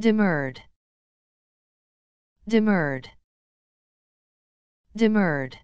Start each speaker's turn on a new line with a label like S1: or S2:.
S1: demurred. Demurred. Demurred.